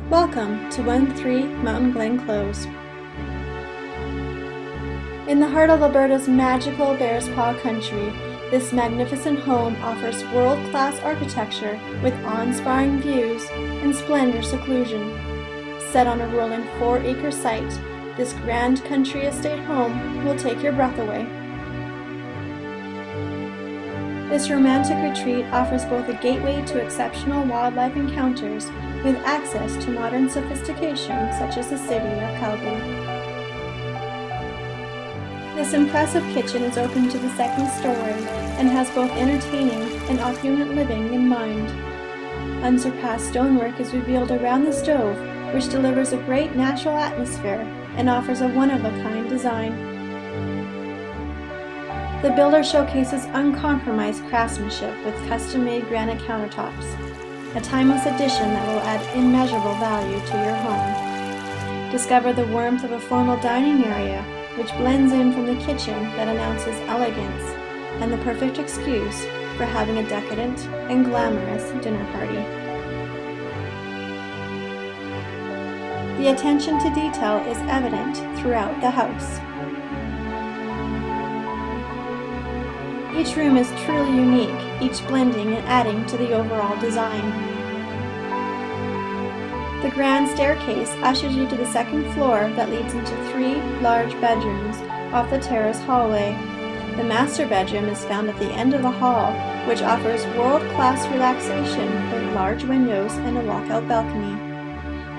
Welcome to 1-3 Mountain Glen Close. In the heart of Alberta's magical Bearspaw country, this magnificent home offers world-class architecture with awe-inspiring views and splendor seclusion. Set on a rolling four-acre site, this grand country estate home will take your breath away. This romantic retreat offers both a gateway to exceptional wildlife encounters with access to modern sophistication such as the city of Calgary. This impressive kitchen is open to the second story and has both entertaining and opulent living in mind. Unsurpassed stonework is revealed around the stove, which delivers a great natural atmosphere and offers a one-of-a-kind design. The builder showcases uncompromised craftsmanship with custom-made granite countertops, a timeless addition that will add immeasurable value to your home. Discover the warmth of a formal dining area, which blends in from the kitchen that announces elegance and the perfect excuse for having a decadent and glamorous dinner party. The attention to detail is evident throughout the house. Each room is truly unique, each blending and adding to the overall design. The grand staircase ushers you to the second floor that leads into three large bedrooms off the terrace hallway. The master bedroom is found at the end of the hall, which offers world-class relaxation with large windows and a walkout balcony.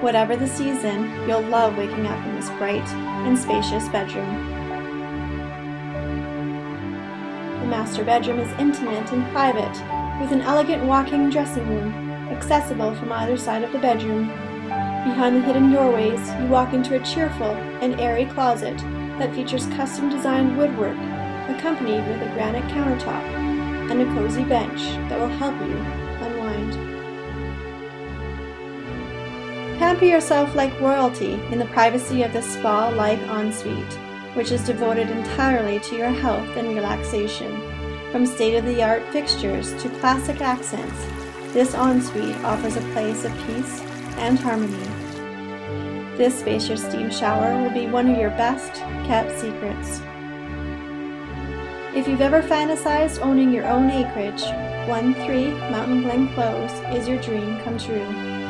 Whatever the season, you'll love waking up in this bright and spacious bedroom. The master bedroom is intimate and private, with an elegant walk-in dressing room, accessible from either side of the bedroom. Behind the hidden doorways, you walk into a cheerful and airy closet that features custom-designed woodwork, accompanied with a granite countertop and a cozy bench that will help you unwind. Pamper yourself like royalty in the privacy of this spa-like ensuite which is devoted entirely to your health and relaxation. From state-of-the-art fixtures to classic accents, this ensuite offers a place of peace and harmony. This spacious steam shower will be one of your best kept secrets. If you've ever fantasized owning your own acreage, 1-3 Mountain Glen Close is your dream come true.